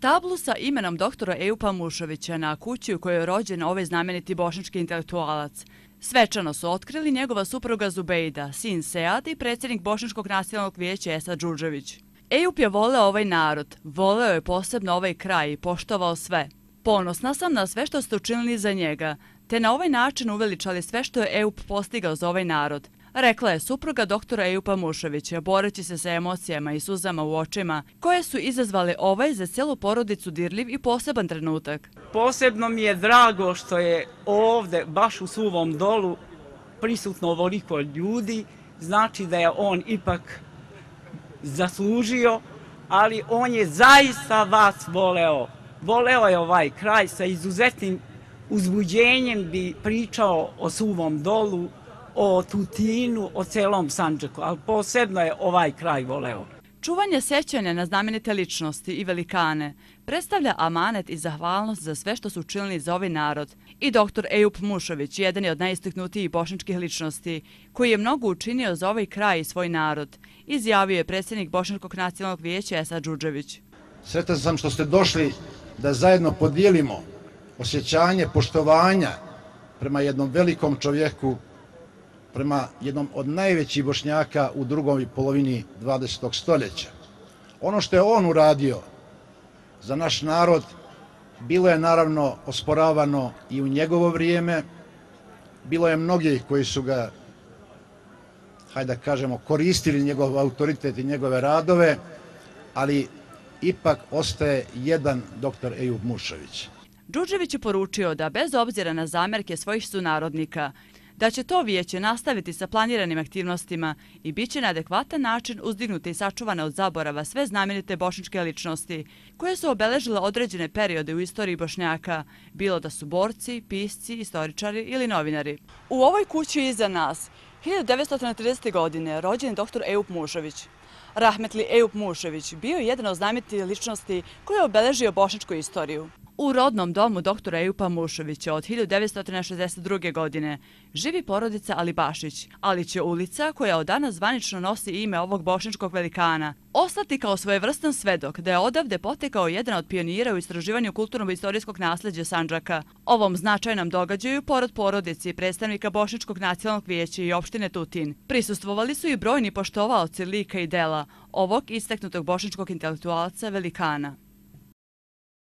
Tablu sa imenom doktora Eupa Mušovića na kući u kojoj je rođen ovaj znameniti bošnički intelektualac. Svečano su otkrili njegova supruga Zubejda, sin Sead i predsjednik Bošničkog nacionalnog vijeća Esa Đuđević. Ejup je voleo ovaj narod, voleo je posebno ovaj kraj i poštovao sve. Ponosna sam na sve što ste učinili za njega, te na ovaj način uveličali sve što je Ejup postigao za ovaj narod. Rekla je supruga doktora Ejupa Mušovića, boreći se sa emocijama i suzama u očima, koje su izazvali ovaj za cijelu porodicu dirljiv i poseban trenutak. Posebno mi je drago što je ovde, baš u suvom dolu, prisutno ovoliko ljudi, znači da je on ipak zaslužio, ali on je zaista vas voleo. Voleo je ovaj kraj sa izuzetnim uzbuđenjem bi pričao o suvom dolu, o Tutinu, o celom Sanđaku, ali posebno je ovaj kraj voleo. Čuvanje sećanja na znamenite ličnosti i velikane predstavlja amanet i zahvalnost za sve što su učinili za ovaj narod. I doktor Ejup Mušović, jedan je od najistaknutijih bošničkih ličnosti, koji je mnogo učinio za ovaj kraj i svoj narod, izjavio je predsjednik Bošničkog nacionalnog vijeća Esa Đuđević. Sretan sam što ste došli da zajedno podijelimo osjećanje poštovanja prema jednom velikom čovjeku prema jednom od najvećih bošnjaka u drugoj polovini 20. stoljeća. Ono što je on uradio za naš narod bilo je naravno osporavano i u njegovo vrijeme. Bilo je mnogi koji su ga, hajde da kažemo, koristili njegov autoritet i njegove radove, ali ipak ostaje jedan doktor Ejub Mušović. Đuđević je poručio da bez obzira na zamerke svojih sunarodnika da će to vijeće nastaviti sa planiranim aktivnostima i bit će na adekvatan način uzdignute i sačuvane od zaborava sve znamenite bošničke ličnosti koje su obeležile određene periode u istoriji Bošnjaka, bilo da su borci, pisci, istoričari ili novinari. U ovoj kući iza nas, 1930. godine, rođen dr. Eup Mušović. Rahmetli Eup Mušević bio je jedan od znamenitih ličnosti koji je obeležio bošničku istoriju. U rodnom domu doktora Ejupa Mušovića od 1962. godine živi porodica Alibašić, ali će ulica koja od danas zvanično nosi ime ovog bošničkog velikana ostati kao svojevrstan svedok da je odavde potekao jedan od pionira u istraživanju kulturnog i istorijskog nasljeđa Sanđaka. Ovom značajnom događaju porod porodici i predstavnika Bošničkog nacionalnog vijeća i opštine Tutin prisustvovali su i brojni poštovalci lika i dela ovog isteknutog bošničkog intelektualca velikana.